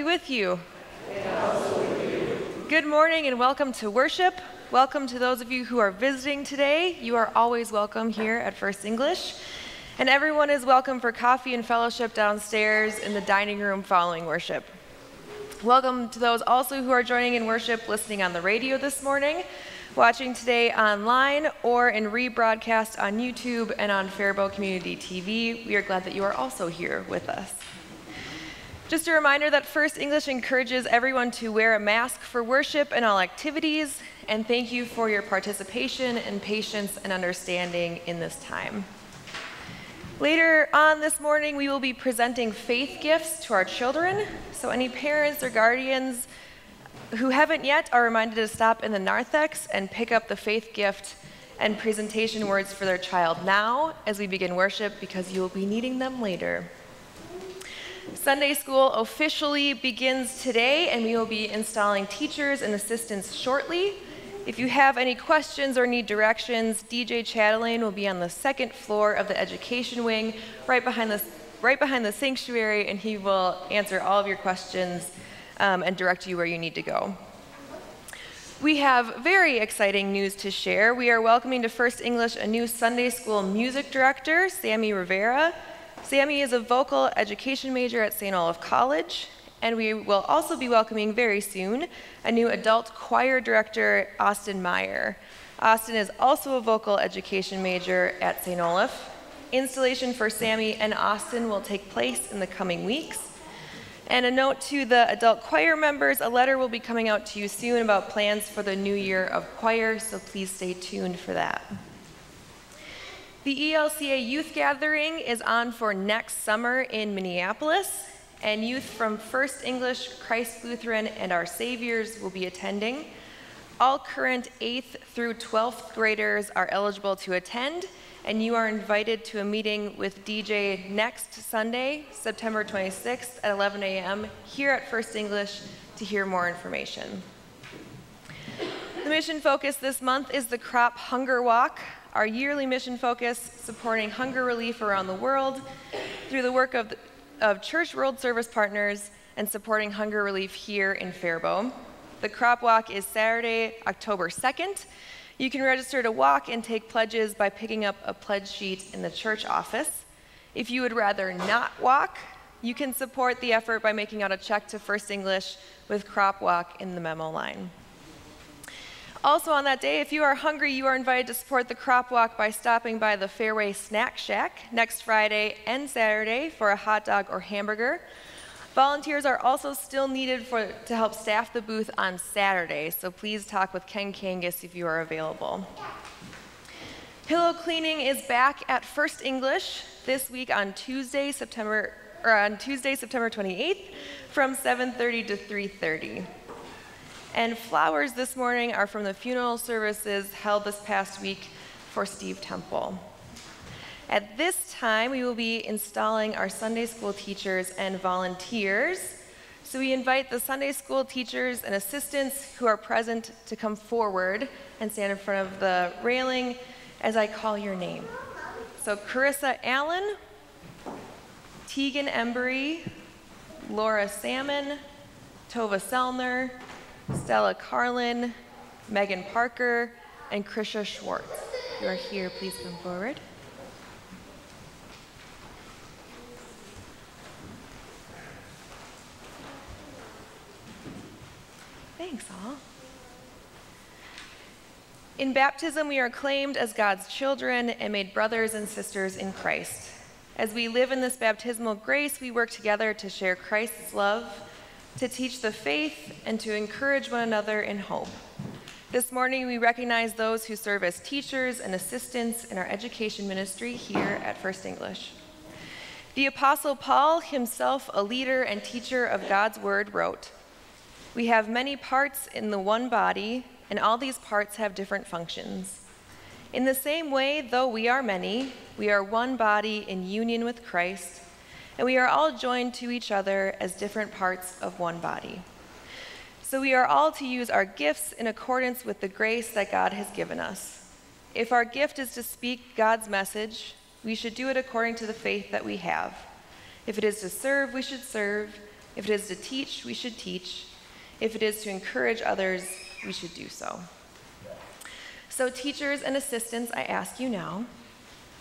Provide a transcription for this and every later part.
Be with you. Good morning and welcome to worship. Welcome to those of you who are visiting today. You are always welcome here at First English. And everyone is welcome for coffee and fellowship downstairs in the dining room following worship. Welcome to those also who are joining in worship listening on the radio this morning, watching today online, or in rebroadcast on YouTube and on Faribault Community TV. We are glad that you are also here with us. Just a reminder that First English encourages everyone to wear a mask for worship and all activities, and thank you for your participation and patience and understanding in this time. Later on this morning, we will be presenting faith gifts to our children. So, any parents or guardians who haven't yet are reminded to stop in the narthex and pick up the faith gift and presentation words for their child now as we begin worship because you will be needing them later. Sunday school officially begins today, and we will be installing teachers and assistants shortly. If you have any questions or need directions, DJ Chatelaine will be on the second floor of the education wing, right behind the, right behind the sanctuary, and he will answer all of your questions um, and direct you where you need to go. We have very exciting news to share. We are welcoming to First English a new Sunday school music director, Sammy Rivera. Sammy is a vocal education major at St. Olaf College, and we will also be welcoming very soon a new adult choir director, Austin Meyer. Austin is also a vocal education major at St. Olaf. Installation for Sammy and Austin will take place in the coming weeks. And a note to the adult choir members, a letter will be coming out to you soon about plans for the new year of choir, so please stay tuned for that. The ELCA Youth Gathering is on for next summer in Minneapolis and youth from First English, Christ Lutheran, and Our Saviors will be attending. All current 8th through 12th graders are eligible to attend, and you are invited to a meeting with DJ next Sunday, September 26th at 11 a.m. here at First English to hear more information. Mission focus this month is the Crop Hunger Walk, our yearly mission focus supporting hunger relief around the world through the work of the of Church World Service Partners and supporting hunger relief here in Faribault. The crop walk is Saturday, October 2nd. You can register to walk and take pledges by picking up a pledge sheet in the church office. If you would rather not walk, you can support the effort by making out a check to First English with Crop Walk in the memo line. Also, on that day, if you are hungry, you are invited to support the crop walk by stopping by the Fareway Snack Shack next Friday and Saturday for a hot dog or hamburger. Volunteers are also still needed for, to help staff the booth on Saturday, so please talk with Ken Kangas if you are available. Pillow cleaning is back at First English this week on Tuesday, September or on Tuesday, September 28th from 7:30 to 3:30. And flowers this morning are from the funeral services held this past week for Steve Temple. At this time, we will be installing our Sunday school teachers and volunteers. So we invite the Sunday school teachers and assistants who are present to come forward and stand in front of the railing as I call your name. So Carissa Allen, Tegan Embry, Laura Salmon, Tova Selner, Stella Carlin, Megan Parker, and Krisha Schwartz. You are here, please come forward. Thanks, all. In baptism, we are claimed as God's children and made brothers and sisters in Christ. As we live in this baptismal grace, we work together to share Christ's love to teach the faith, and to encourage one another in hope. This morning, we recognize those who serve as teachers and assistants in our education ministry here at First English. The Apostle Paul, himself a leader and teacher of God's Word, wrote, We have many parts in the one body, and all these parts have different functions. In the same way, though we are many, we are one body in union with Christ and we are all joined to each other as different parts of one body. So we are all to use our gifts in accordance with the grace that God has given us. If our gift is to speak God's message, we should do it according to the faith that we have. If it is to serve, we should serve. If it is to teach, we should teach. If it is to encourage others, we should do so. So, teachers and assistants, I ask you now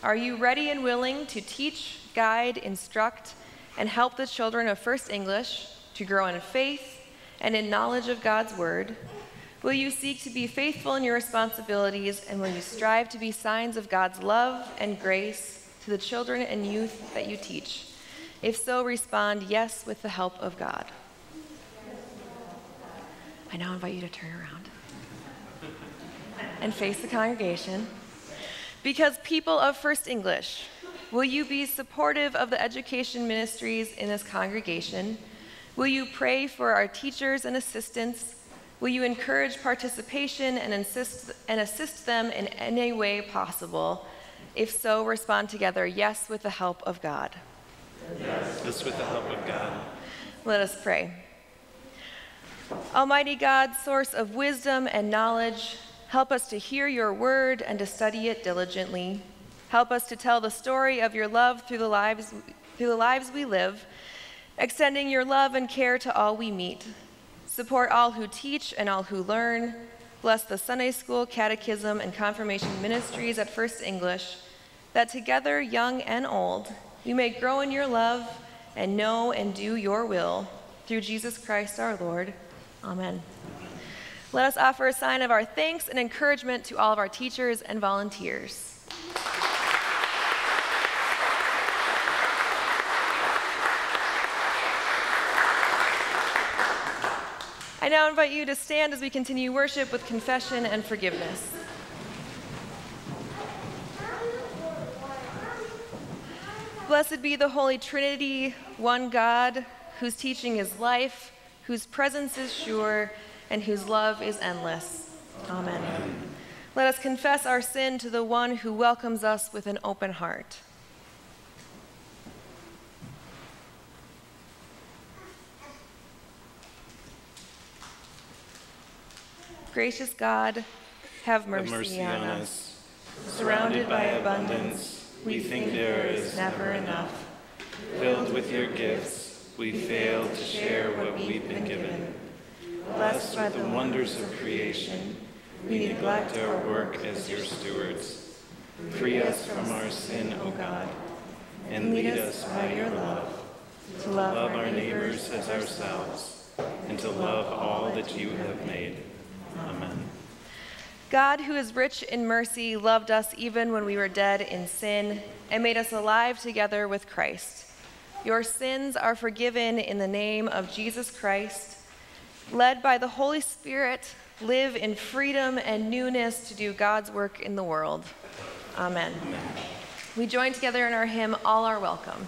are you ready and willing to teach, guide, instruct, and help the children of First English to grow in faith and in knowledge of God's Word? Will you seek to be faithful in your responsibilities, and will you strive to be signs of God's love and grace to the children and youth that you teach? If so, respond yes with the help of God. I now invite you to turn around and face the congregation. Because people of First English, will you be supportive of the education ministries in this congregation? Will you pray for our teachers and assistants? Will you encourage participation and, insist, and assist them in any way possible? If so, respond together yes with the help of God. Yes, with the help of God. Let us pray. Almighty God, source of wisdom and knowledge, help us to hear your word and to study it diligently. Help us to tell the story of your love through the lives, through the lives we live, extending your love and care to all we meet. Support all who teach and all who learn. Bless the Sunday school, catechism, and confirmation ministries at First English, that together, young and old, we may grow in your love and know and do your will through Jesus Christ our Lord. Amen. Let us offer a sign of our thanks and encouragement to all of our teachers and volunteers. I now invite you to stand as we continue worship with confession and forgiveness. Blessed be the Holy Trinity, one God, whose teaching is life, whose presence is sure, and whose love is endless. Amen. Let us confess our sin to the one who welcomes us with an open heart. Gracious God, have mercy, Have mercy on, us. us. Surrounded by abundance, we think there is never enough. Filled with your gifts, we fail to share what we've been given. Blessed with the wonders of creation, we neglect our work as your stewards. Free us from our sin, O God, and lead us by your love to love our neighbors as ourselves, and to love all that you have made. Amen. God, who is rich in mercy, loved us even when we were dead in sin and made us alive together with Christ. Your sins are forgiven in the name of Jesus Christ. Led by the Holy Spirit, live in freedom and newness to do God's work in the world. Amen. We join together in our hymn, All Are Welcome.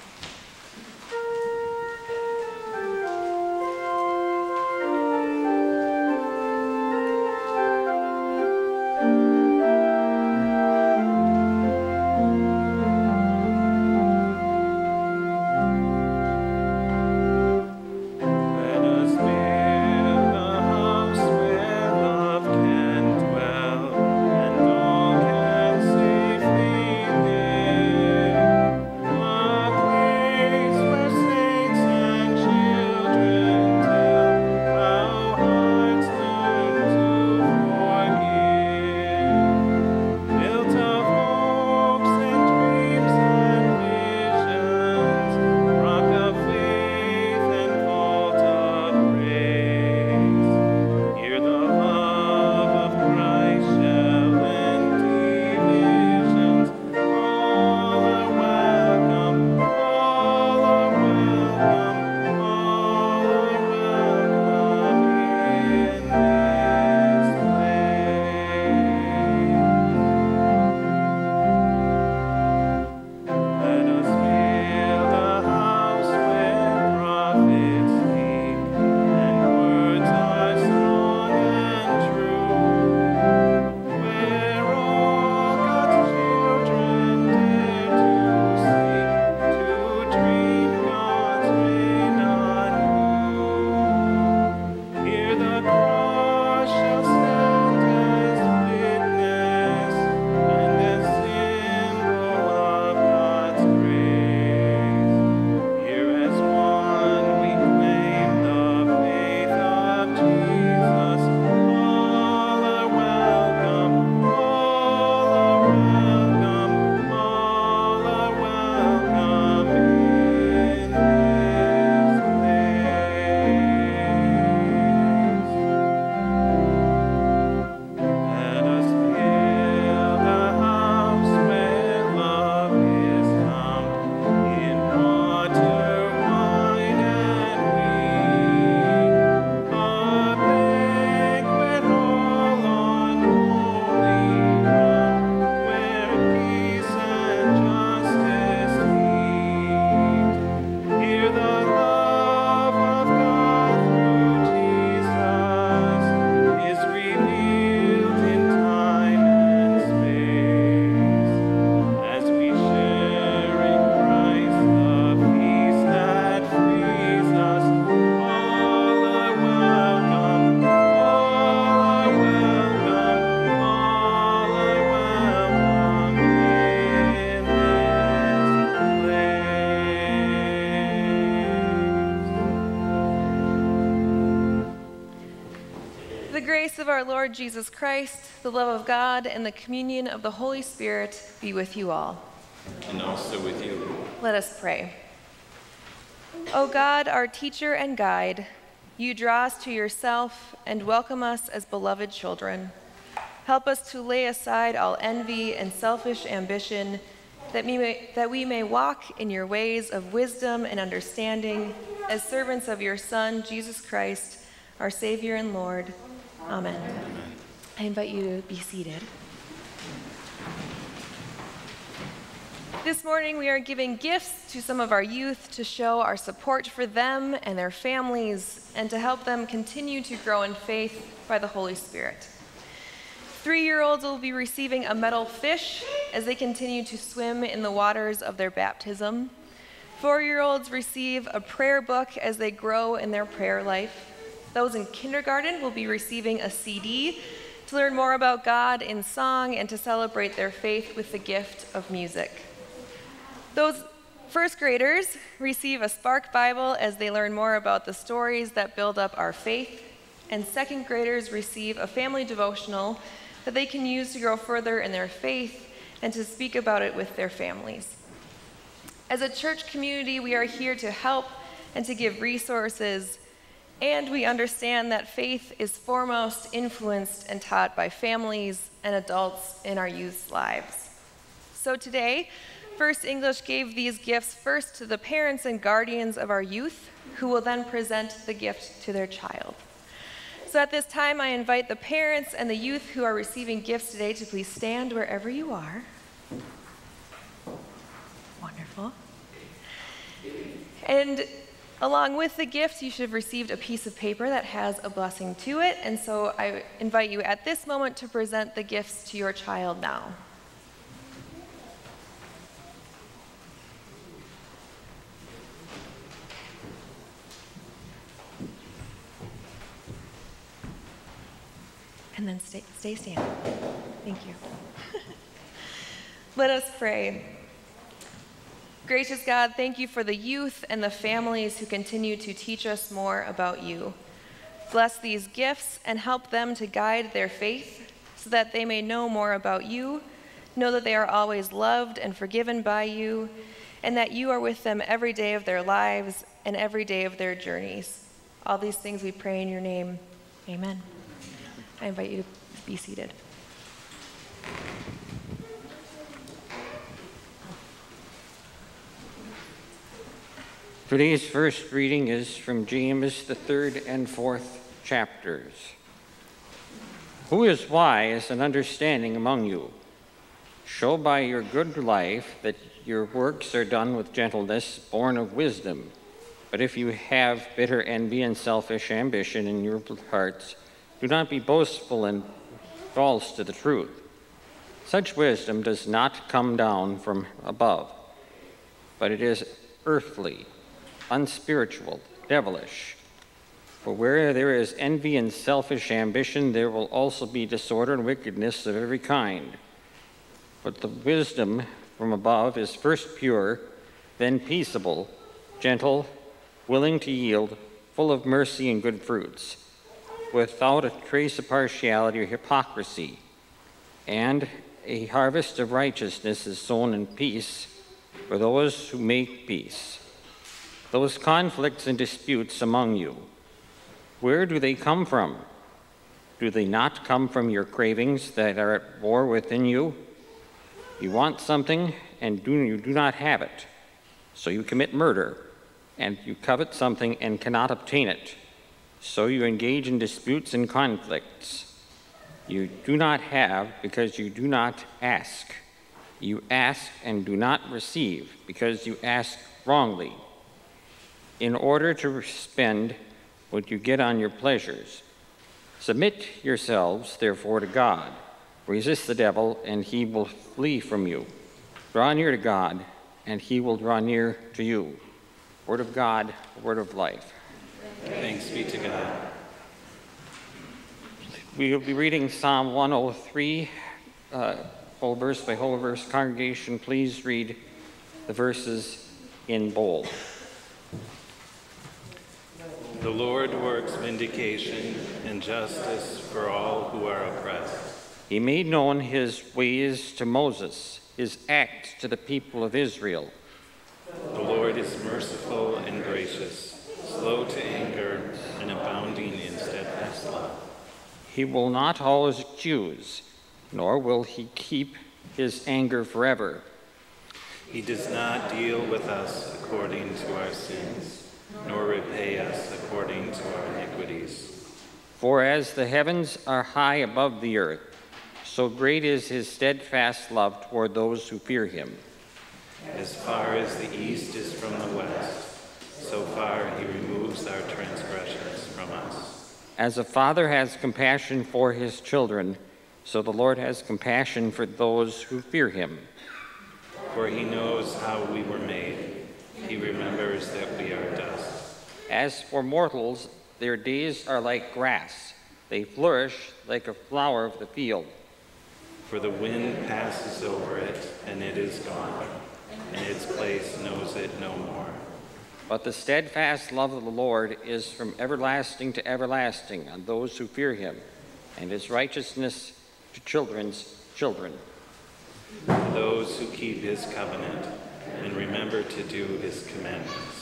Our Lord Jesus Christ, the love of God, and the communion of the Holy Spirit be with you all. And also with you. Let us pray. O God, our teacher and guide, you draw us to yourself and welcome us as beloved children. Help us to lay aside all envy and selfish ambition, that we, may, that we may walk in your ways of wisdom and understanding as servants of your Son, Jesus Christ, our Savior and Lord. Amen. Amen. I invite you to be seated. This morning, we are giving gifts to some of our youth to show our support for them and their families and to help them continue to grow in faith by the Holy Spirit. Three year olds will be receiving a metal fish as they continue to swim in the waters of their baptism. Four year olds receive a prayer book as they grow in their prayer life. Those in kindergarten will be receiving a CD to learn more about God in song and to celebrate their faith with the gift of music. Those first graders receive a Spark Bible as they learn more about the stories that build up our faith. And second graders receive a family devotional that they can use to grow further in their faith and to speak about it with their families. As a church community, we are here to help and to give resources, and we understand that faith is foremost influenced and taught by families and adults in our youth's lives. So today, First English gave these gifts first to the parents and guardians of our youth, who will then present the gift to their child. So at this time, I invite the parents and the youth who are receiving gifts today to please stand wherever you are. Wonderful. And along with the gifts, you should have received a piece of paper that has a blessing to it. And so I invite you at this moment to present the gifts to your child now. and then stay, stay standing. Thank you. Let us pray. Gracious God, thank you for the youth and the families who continue to teach us more about you. Bless these gifts and help them to guide their faith so that they may know more about you, know that they are always loved and forgiven by you, and that you are with them every day of their lives and every day of their journeys. All these things we pray in your name. Amen. I invite you to be seated. Today's first reading is from James, the third and fourth chapters. Who is wise and understanding among you? Show by your good life that your works are done with gentleness, born of wisdom. But if you have bitter envy and selfish ambition in your hearts, do not be boastful and false to the truth. Such wisdom does not come down from above, but it is earthly, unspiritual, devilish. For where there is envy and selfish ambition, there will also be disorder and wickedness of every kind. But the wisdom from above is first pure, then peaceable, gentle, willing to yield, full of mercy and good fruits without a trace of partiality or hypocrisy. And a harvest of righteousness is sown in peace for those who make peace. Those conflicts and disputes among you, where do they come from? Do they not come from your cravings that are at war within you? You want something and do, you do not have it, so you commit murder, and you covet something and cannot obtain it so you engage in disputes and conflicts. You do not have because you do not ask. You ask and do not receive because you ask wrongly, in order to spend what you get on your pleasures. Submit yourselves, therefore, to God. Resist the devil, and he will flee from you. Draw near to God, and he will draw near to you. Word of God, word of life. Thanks be to God. We will be reading Psalm 103, uh, whole verse by whole verse. Congregation, please read the verses in bold. The Lord works vindication and justice for all who are oppressed. He made known his ways to Moses, his acts to the people of Israel. The Lord is merciful and gracious, slow to anger, and abounding in steadfast love. He will not always accuse, nor will he keep his anger forever. He does not deal with us according to our sins, nor repay us according to our iniquities. For as the heavens are high above the earth, so great is his steadfast love toward those who fear him. As far as the east is from the west, so far he removes our transgressions from us. As a father has compassion for his children, so the Lord has compassion for those who fear him. For he knows how we were made. He remembers that we are dust. As for mortals, their days are like grass. They flourish like a flower of the field. For the wind passes over it, and it is gone, and its place knows it no more. But the steadfast love of the Lord is from everlasting to everlasting on those who fear him, and his righteousness to children's children. Those who keep his covenant and remember to do his commandments.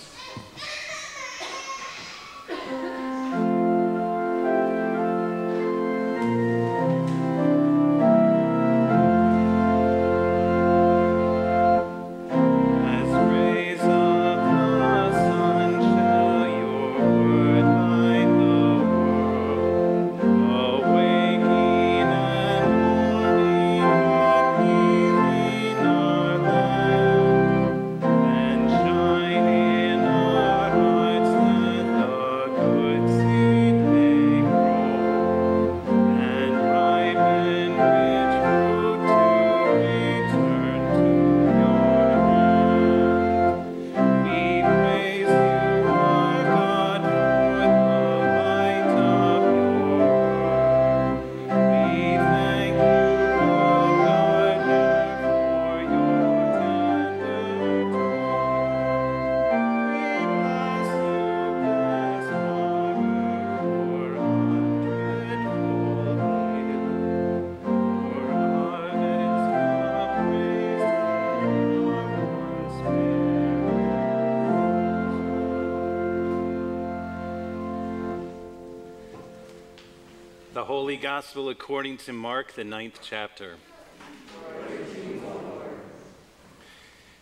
Gospel according to Mark, the ninth chapter.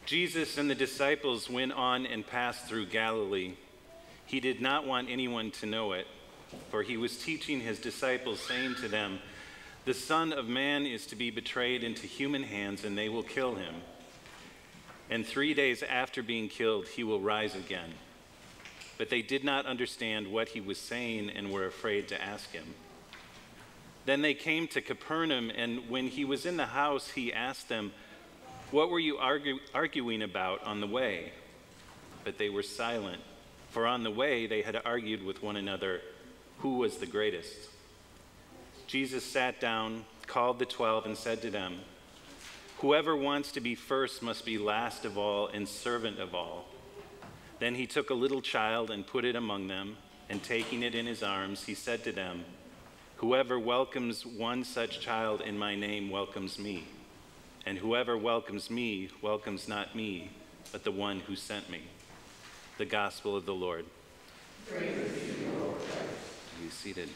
Jesus and the disciples went on and passed through Galilee. He did not want anyone to know it, for he was teaching his disciples, saying to them, The Son of Man is to be betrayed into human hands, and they will kill him. And three days after being killed, he will rise again. But they did not understand what he was saying and were afraid to ask him. Then they came to Capernaum, and when he was in the house, he asked them, What were you argue- arguing about on the way? But they were silent, for on the way they had argued with one another who was the greatest. Jesus sat down, called the twelve, and said to them, Whoever wants to be first must be last of all and servant of all. Then he took a little child and put it among them, and taking it in his arms, he said to them, Whoever welcomes one such child in my name welcomes me, and whoever welcomes me welcomes not me, but the one who sent me. The Gospel of the Lord. Praise you, Lord. Be seated.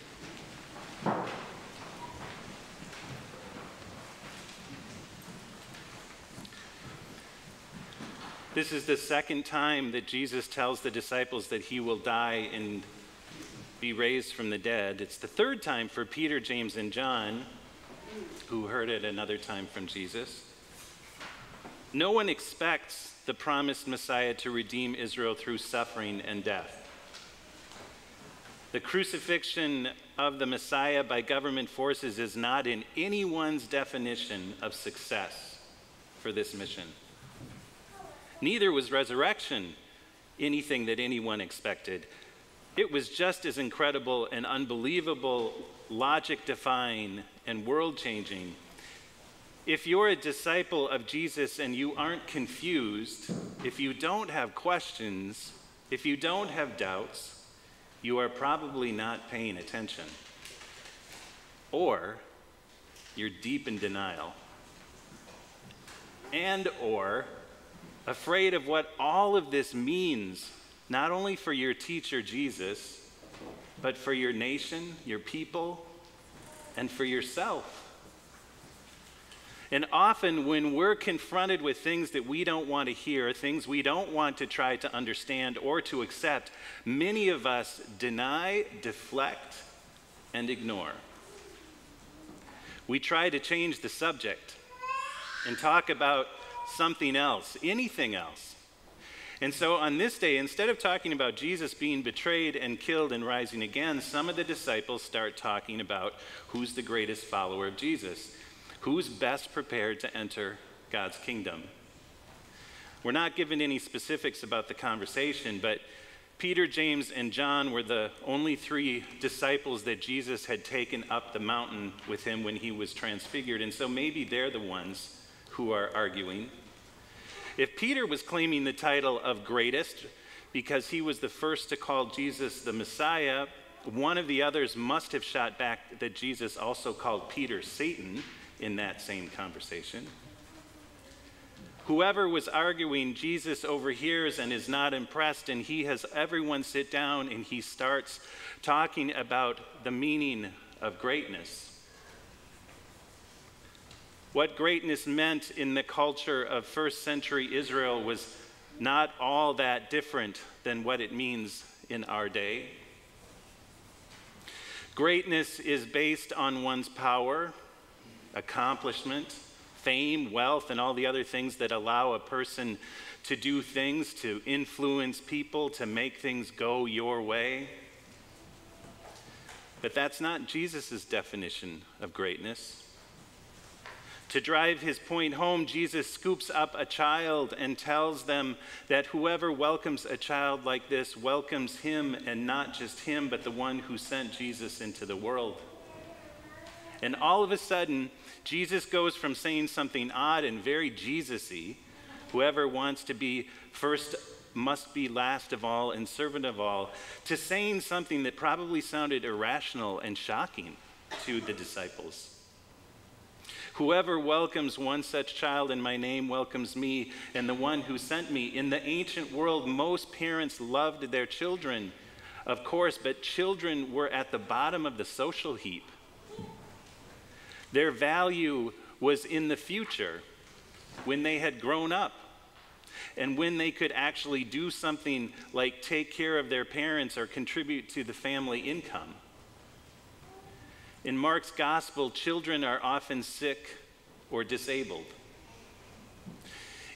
This is the second time that Jesus tells the disciples that he will die and be raised from the dead. It's the third time for Peter, James, and John, who heard it another time from Jesus. No one expects the promised Messiah to redeem Israel through suffering and death. The crucifixion of the Messiah by government forces is not in anyone's definition of success for this mission. Neither was resurrection anything that anyone expected. It was just as incredible and unbelievable, logic defying, and world changing. If you're a disciple of Jesus and you aren't confused, if you don't have questions, if you don't have doubts, you are probably not paying attention. Or you're deep in denial. And or afraid of what all of this means, not only for your teacher Jesus, but for your nation, your people, and for yourself. And often, when we're confronted with things that we don't want to hear, things we don't want to try to understand or to accept, many of us deny, deflect, and ignore. We try to change the subject and talk about something else, anything else. And so on this day, instead of talking about Jesus being betrayed and killed and rising again, some of the disciples start talking about who's the greatest follower of Jesus. Who's best prepared to enter God's kingdom? We're not given any specifics about the conversation, but Peter, James, and John were the only three disciples that Jesus had taken up the mountain with him when he was transfigured. And so maybe they're the ones who are arguing. If Peter was claiming the title of greatest because he was the first to call Jesus the Messiah, one of the others must have shot back that Jesus also called Peter Satan in that same conversation. Whoever was arguing, Jesus overhears and is not impressed, and he has everyone sit down and he starts talking about the meaning of greatness. What greatness meant in the culture of first century Israel was not all that different than what it means in our day. Greatness is based on one's power, accomplishment, fame, wealth, and all the other things that allow a person to do things, to influence people, to make things go your way. But that's not Jesus' definition of greatness. To drive his point home, Jesus scoops up a child and tells them that whoever welcomes a child like this welcomes him, and not just him, but the one who sent Jesus into the world. And all of a sudden, Jesus goes from saying something odd and very Jesus y, whoever wants to be first must be last of all and servant of all, to saying something that probably sounded irrational and shocking to the disciples. Whoever welcomes one such child in my name welcomes me and the one who sent me. In the ancient world, most parents loved their children, of course, but children were at the bottom of the social heap. Their value was in the future when they had grown up and when they could actually do something like take care of their parents or contribute to the family income. In Mark's gospel, children are often sick or disabled.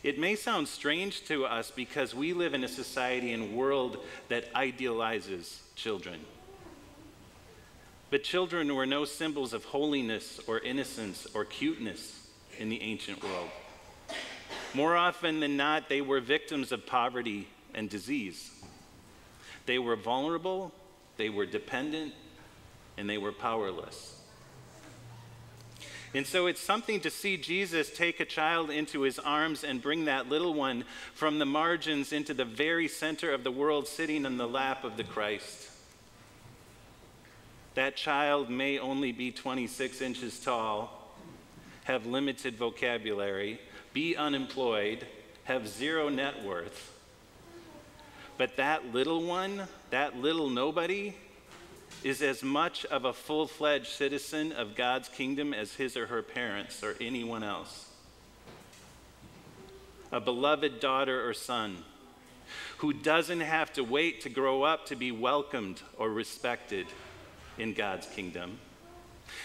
It may sound strange to us because we live in a society and world that idealizes children. But children were no symbols of holiness or innocence or cuteness in the ancient world. More often than not, they were victims of poverty and disease. They were vulnerable, they were dependent, and they were powerless. And so it's something to see Jesus take a child into his arms and bring that little one from the margins into the very center of the world, sitting in the lap of the Christ. That child may only be 26 inches tall, have limited vocabulary, be unemployed, have zero net worth. But that little one, that little nobody, is as much of a full fledged citizen of God's kingdom as his or her parents or anyone else. A beloved daughter or son who doesn't have to wait to grow up to be welcomed or respected in God's kingdom.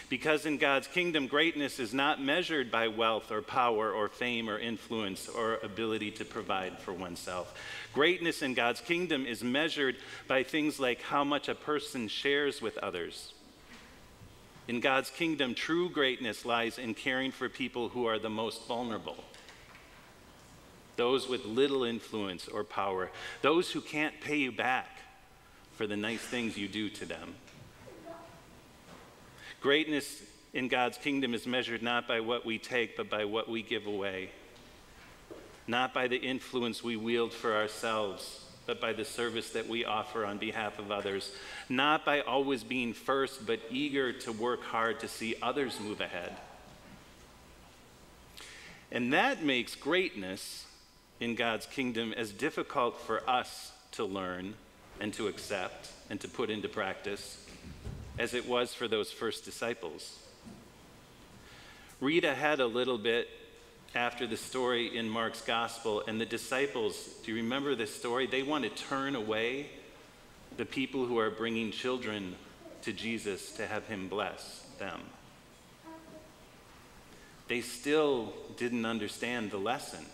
Because in God's kingdom, greatness is not measured by wealth or power or fame or influence or ability to provide for oneself. Greatness in God's kingdom is measured by things like how much a person shares with others. In God's kingdom, true greatness lies in caring for people who are the most vulnerable. Those with little influence or power, those who can't pay you back for the nice things you do to them. Greatness in God's kingdom is measured not by what we take, but by what we give away, not by the influence we wield for ourselves, but by the service that we offer on behalf of others, not by always being first, but eager to work hard to see others move ahead. And that makes greatness in God's kingdom as difficult for us to learn and to accept and to put into practice as it was for those first disciples. Read ahead a little bit after the story in Mark's gospel, and the disciples, do you remember this story? They want to turn away the people who are bringing children to Jesus to have him bless them. They still didn't understand the lesson.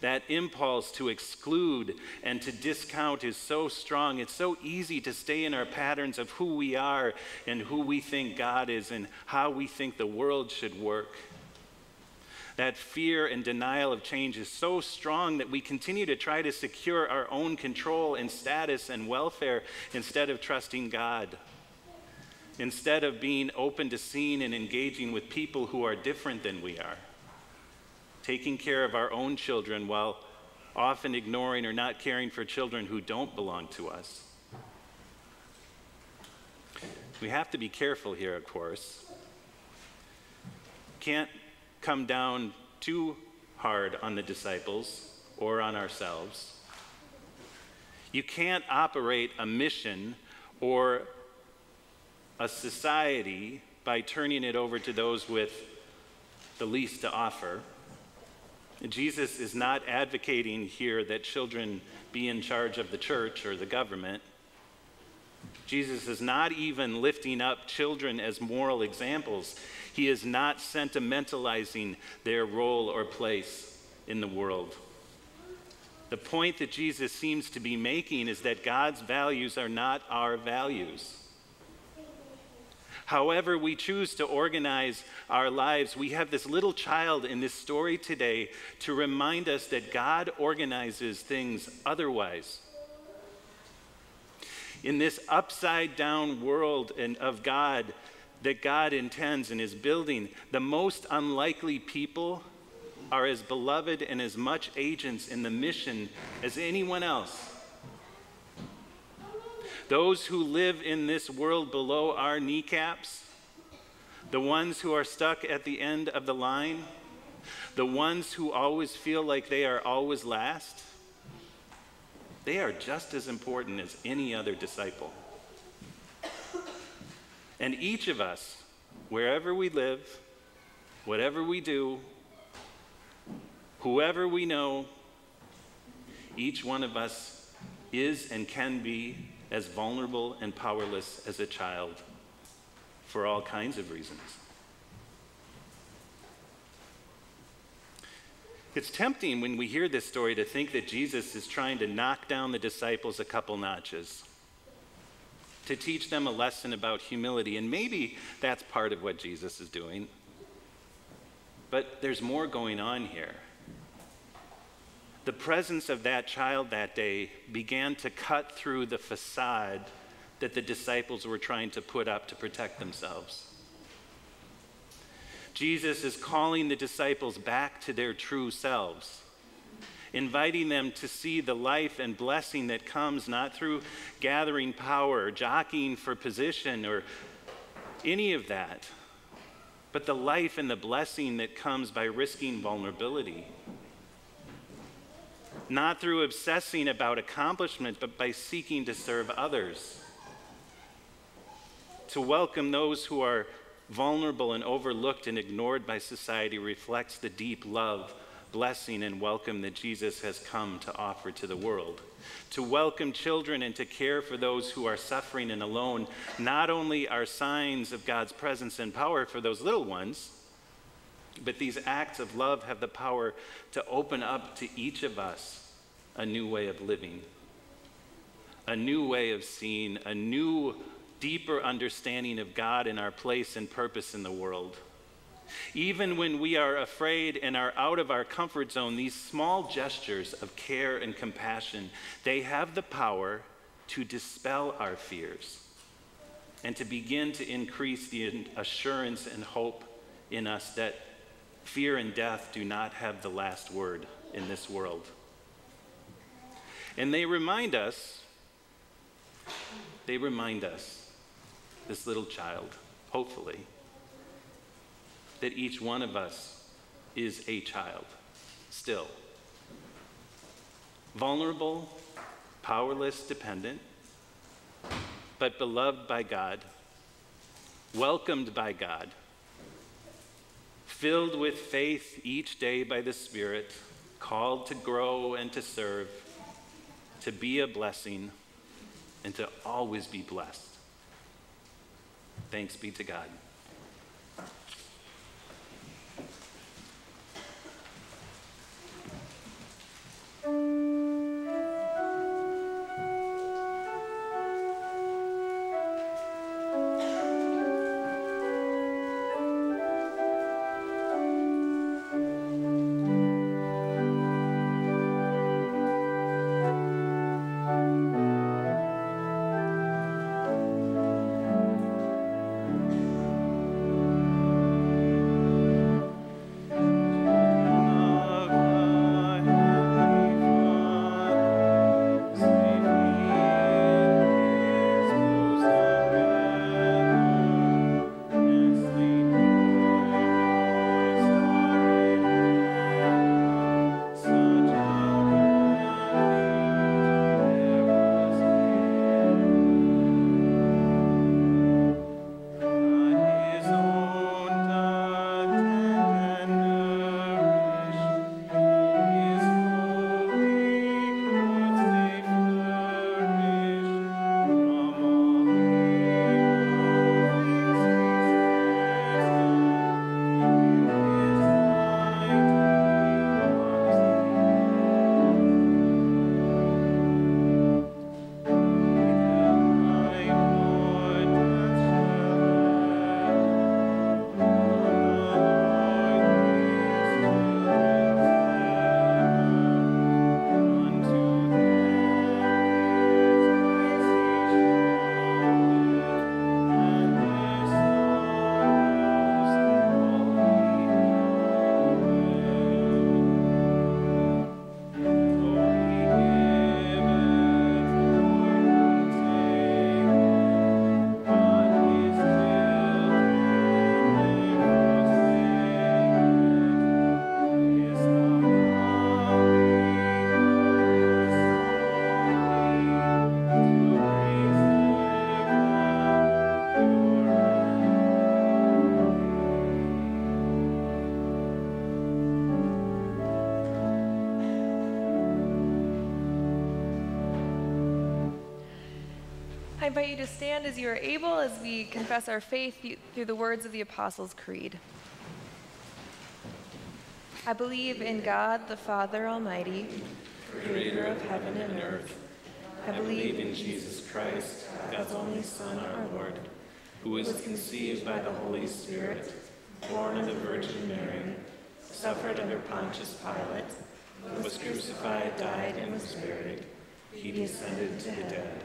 That impulse to exclude and to discount is so strong. It's so easy to stay in our patterns of who we are and who we think God is and how we think the world should work. That fear and denial of change is so strong that we continue to try to secure our own control and status and welfare instead of trusting God. Instead of being open to seeing and engaging with people who are different than we are taking care of our own children while often ignoring or not caring for children who don't belong to us. We have to be careful here, of course. Can't come down too hard on the disciples or on ourselves. You can't operate a mission or a society by turning it over to those with the least to offer. Jesus is not advocating here that children be in charge of the church or the government. Jesus is not even lifting up children as moral examples. He is not sentimentalizing their role or place in the world. The point that Jesus seems to be making is that God's values are not our values. However, we choose to organize our lives, we have this little child in this story today to remind us that God organizes things otherwise. In this upside down world of God that God intends and is building, the most unlikely people are as beloved and as much agents in the mission as anyone else. Those who live in this world below our kneecaps, the ones who are stuck at the end of the line, the ones who always feel like they are always last, they are just as important as any other disciple. And each of us, wherever we live, whatever we do, whoever we know, each one of us is and can be as vulnerable and powerless as a child for all kinds of reasons. It's tempting when we hear this story to think that Jesus is trying to knock down the disciples a couple notches, to teach them a lesson about humility. And maybe that's part of what Jesus is doing. But there's more going on here the presence of that child that day began to cut through the facade that the disciples were trying to put up to protect themselves. Jesus is calling the disciples back to their true selves, inviting them to see the life and blessing that comes not through gathering power, or jockeying for position, or any of that, but the life and the blessing that comes by risking vulnerability not through obsessing about accomplishment, but by seeking to serve others. To welcome those who are vulnerable and overlooked and ignored by society reflects the deep love, blessing, and welcome that Jesus has come to offer to the world. To welcome children and to care for those who are suffering and alone not only are signs of God's presence and power for those little ones, but these acts of love have the power to open up to each of us a new way of living, a new way of seeing, a new, deeper understanding of God and our place and purpose in the world. Even when we are afraid and are out of our comfort zone, these small gestures of care and compassion, they have the power to dispel our fears and to begin to increase the assurance and hope in us that fear and death do not have the last word in this world. And they remind us, they remind us, this little child, hopefully, that each one of us is a child still. Vulnerable, powerless, dependent, but beloved by God, welcomed by God, filled with faith each day by the Spirit, called to grow and to serve, to be a blessing, and to always be blessed. Thanks be to God. I invite you to stand as you are able as we confess our faith through the words of the Apostles' Creed. I believe in God the Father Almighty, creator of heaven and earth. I believe in Jesus Christ, God's only Son, our Lord, who was conceived by the Holy Spirit, born of the Virgin Mary, suffered under Pontius Pilate, was crucified, died, and was buried. He descended to the dead.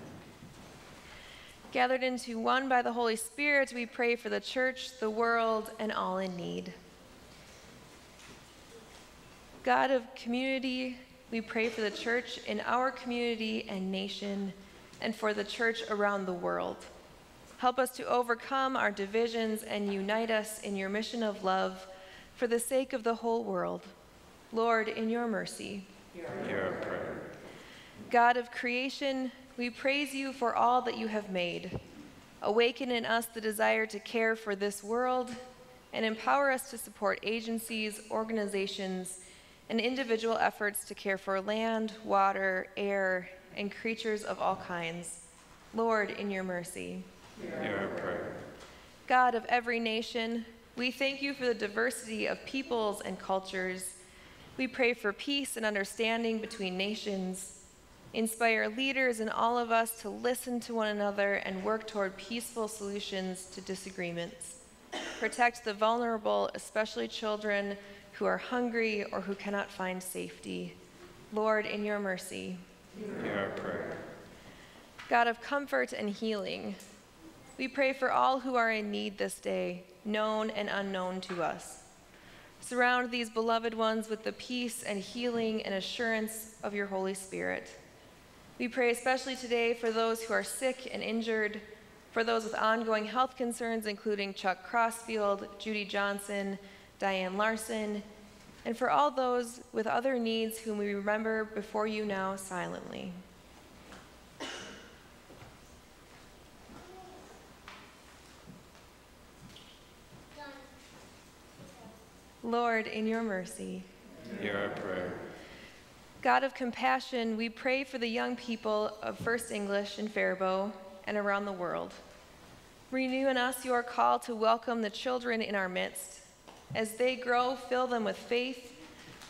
Gathered into one by the Holy Spirit, we pray for the church, the world, and all in need. God of community, we pray for the church in our community and nation, and for the church around the world. Help us to overcome our divisions and unite us in your mission of love for the sake of the whole world. Lord, in your mercy, hear our prayer. God of creation, we praise you for all that you have made. Awaken in us the desire to care for this world and empower us to support agencies, organizations, and individual efforts to care for land, water, air, and creatures of all kinds. Lord, in your mercy. Hear our prayer. God of every nation, we thank you for the diversity of peoples and cultures. We pray for peace and understanding between nations Inspire leaders and all of us to listen to one another and work toward peaceful solutions to disagreements. Protect the vulnerable, especially children who are hungry or who cannot find safety. Lord, in your mercy. Hear our prayer. God of comfort and healing, we pray for all who are in need this day, known and unknown to us. Surround these beloved ones with the peace and healing and assurance of your Holy Spirit. We pray especially today for those who are sick and injured, for those with ongoing health concerns, including Chuck Crossfield, Judy Johnson, Diane Larson, and for all those with other needs whom we remember before you now silently. Lord, in your mercy. Hear our prayer. God of compassion, we pray for the young people of First English in Faribault and around the world. Renew in us your call to welcome the children in our midst. As they grow, fill them with faith,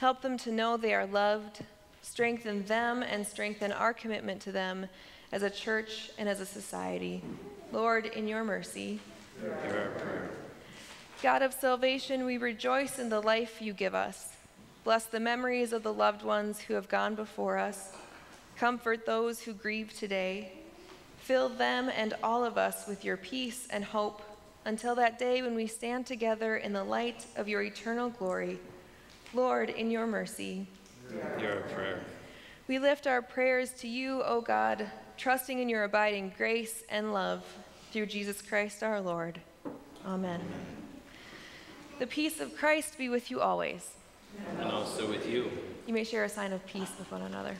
help them to know they are loved, strengthen them, and strengthen our commitment to them as a church and as a society. Lord, in your mercy. Hear our prayer. God of salvation, we rejoice in the life you give us. Bless the memories of the loved ones who have gone before us. Comfort those who grieve today. Fill them and all of us with your peace and hope until that day when we stand together in the light of your eternal glory. Lord, in your mercy. Hear our prayer. We lift our prayers to you, O God, trusting in your abiding grace and love through Jesus Christ our Lord. Amen. The peace of Christ be with you always. And also with you. You may share a sign of peace with one another.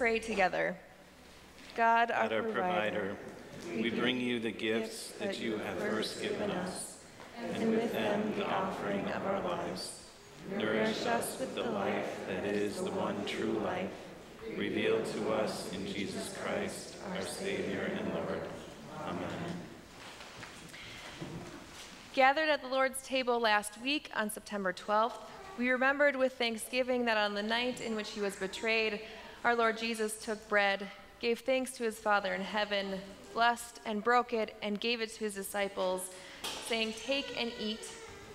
Pray together. God, our, God, our provider, provider, we bring you the gifts that you have first given us, and with them the offering of our lives. Nourish us with the life that is the one true life, revealed to us in Jesus Christ, our Savior and Lord. Amen. Gathered at the Lord's table last week on September 12th, we remembered with thanksgiving that on the night in which he was betrayed, our Lord Jesus took bread, gave thanks to his Father in heaven, blessed and broke it, and gave it to his disciples, saying, Take and eat.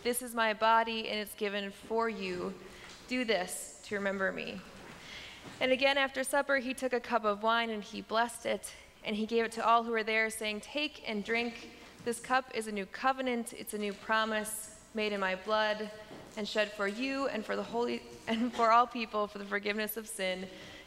This is my body, and it's given for you. Do this to remember me. And again, after supper, he took a cup of wine and he blessed it, and he gave it to all who were there, saying, Take and drink. This cup is a new covenant, it's a new promise made in my blood and shed for you and for the holy and for all people for the forgiveness of sin.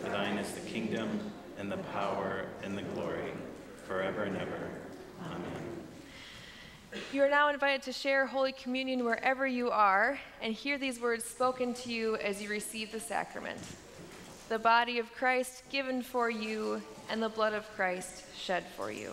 For thine is the kingdom, and the power, and the glory, forever and ever. Amen. You are now invited to share Holy Communion wherever you are and hear these words spoken to you as you receive the sacrament. The body of Christ given for you, and the blood of Christ shed for you.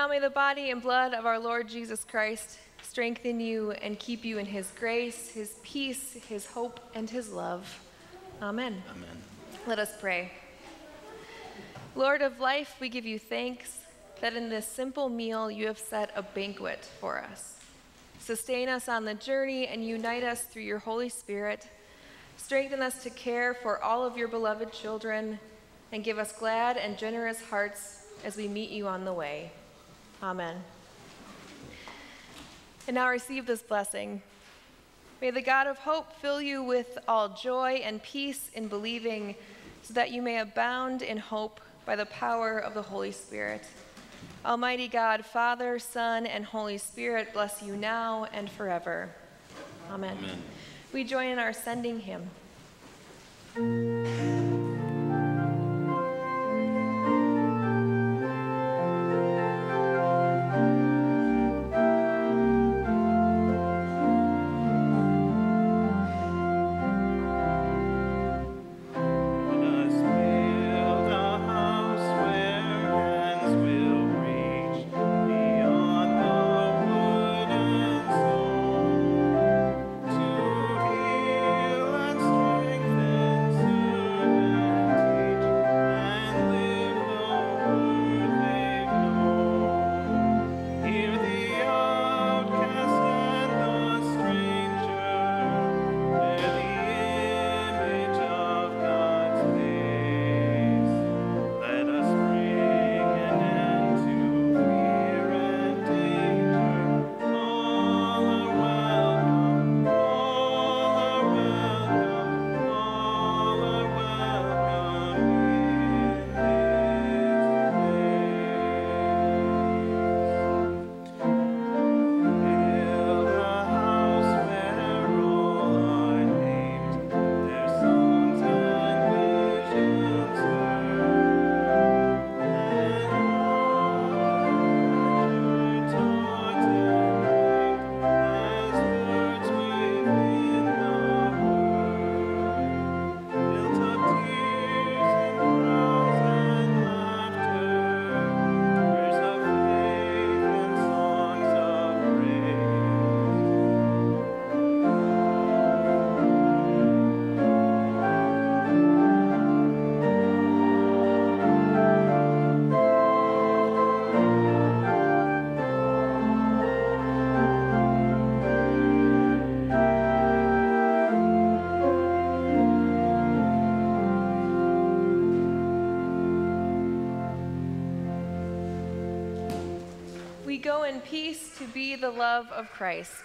Now may the body and blood of our Lord Jesus Christ strengthen you and keep you in his grace, his peace, his hope, and his love. Amen. Amen. Let us pray. Lord of life, we give you thanks that in this simple meal you have set a banquet for us. Sustain us on the journey and unite us through your Holy Spirit. Strengthen us to care for all of your beloved children and give us glad and generous hearts as we meet you on the way. Amen. And now receive this blessing. May the God of hope fill you with all joy and peace in believing, so that you may abound in hope by the power of the Holy Spirit. Almighty God, Father, Son, and Holy Spirit, bless you now and forever. Amen. Amen. We join in our sending hymn. In peace to be the love of Christ.